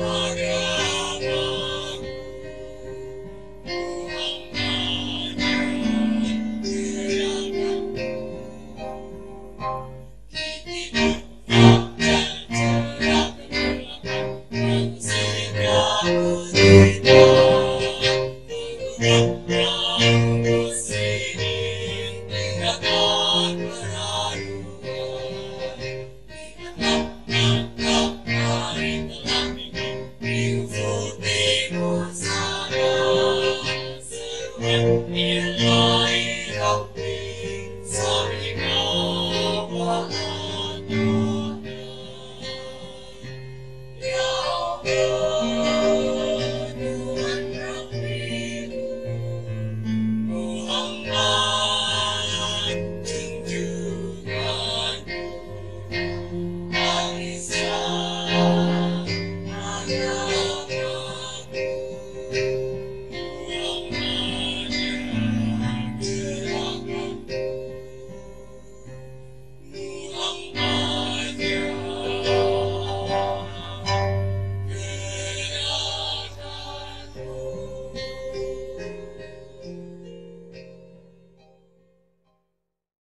我流浪，流浪的流浪，你的目光渐渐让我的心飘远。人民好